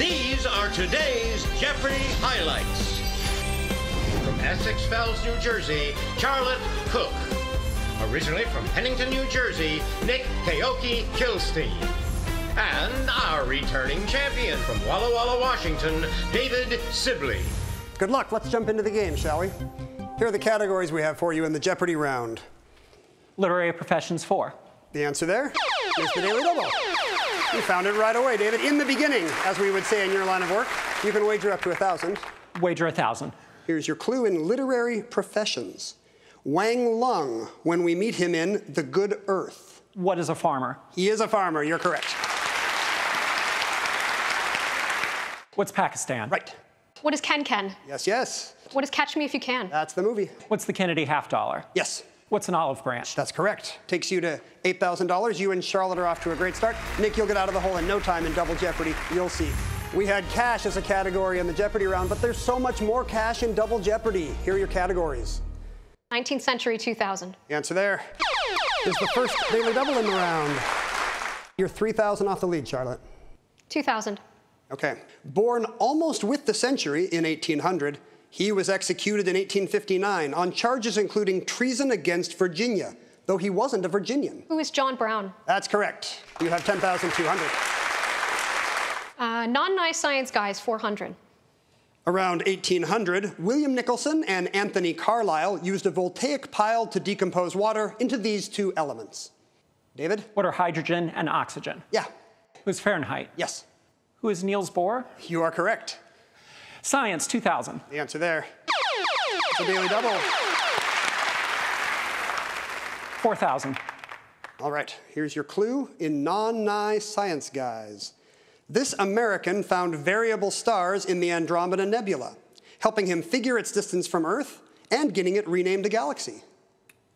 These are today's Jeopardy highlights. From Essex Fells, New Jersey, Charlotte Cook. Originally from Pennington, New Jersey, Nick Keoki Kilstein. And our returning champion from Walla Walla, Washington, David Sibley. Good luck. Let's jump into the game, shall we? Here are the categories we have for you in the Jeopardy round. Literary professions four. The answer there is the Daily Double. You found it right away, David. In the beginning, as we would say in your line of work, you can wager up to a thousand. Wager a thousand. Here's your clue in literary professions. Wang Lung, when we meet him in The Good Earth. What is a farmer? He is a farmer, you're correct. What's Pakistan? Right. What is Ken Ken? Yes, yes. What is Catch Me If You Can? That's the movie. What's the Kennedy half dollar? Yes. What's an olive branch? That's correct. Takes you to $8,000. You and Charlotte are off to a great start. Nick, you'll get out of the hole in no time in Double Jeopardy. You'll see. We had cash as a category in the Jeopardy round, but there's so much more cash in Double Jeopardy. Here are your categories. 19th century 2000. The answer there is the first Daily Double in the round. You're 3,000 off the lead, Charlotte. 2000. Okay. Born almost with the century in 1800, he was executed in 1859 on charges including treason against Virginia, though he wasn't a Virginian. Who is John Brown? That's correct. You have 10,200. Uh, Non-nice science guys 400. Around 1800, William Nicholson and Anthony Carlisle used a voltaic pile to decompose water into these two elements. David? What are hydrogen and oxygen? Yeah. Who's Fahrenheit? Yes. Who is Niels Bohr? You are correct. Science 2000. The answer there. It's a daily double. 4000. All right, here's your clue in non-nice science guys. This American found variable stars in the Andromeda Nebula, helping him figure its distance from Earth and getting it renamed a galaxy.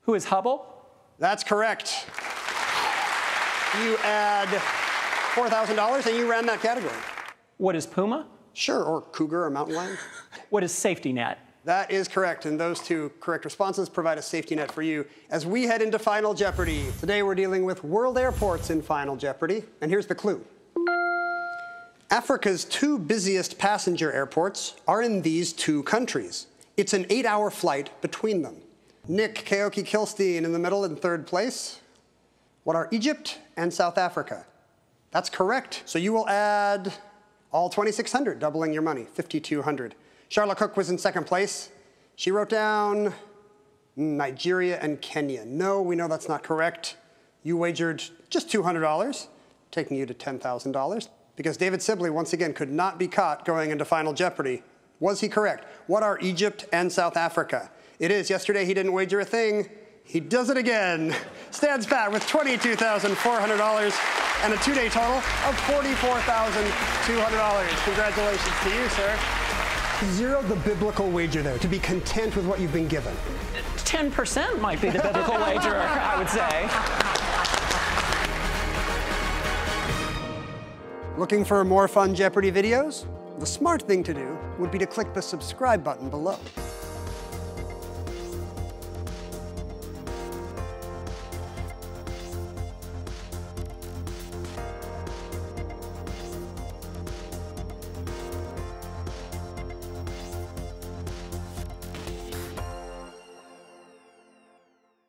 Who is Hubble? That's correct. You add $4,000 and you ran that category. What is Puma? Sure, or cougar or mountain lion. What is safety net? That is correct, and those two correct responses provide a safety net for you as we head into Final Jeopardy. Today we're dealing with world airports in Final Jeopardy, and here's the clue. Africa's two busiest passenger airports are in these two countries. It's an eight hour flight between them. Nick Keoki Kilstein in the middle in third place. What are Egypt and South Africa? That's correct. So you will add all 2,600, doubling your money, 5,200. Charlotte Cook was in second place. She wrote down hmm, Nigeria and Kenya. No, we know that's not correct. You wagered just $200, taking you to $10,000. Because David Sibley, once again, could not be caught going into Final Jeopardy. Was he correct? What are Egypt and South Africa? It is. Yesterday he didn't wager a thing. He does it again. Stands pat with $22,400 and a two-day total of $44,200. Congratulations to you, sir. Zero the biblical wager there, to be content with what you've been given. 10% might be the biblical wager, I would say. Looking for more fun Jeopardy videos? The smart thing to do would be to click the subscribe button below.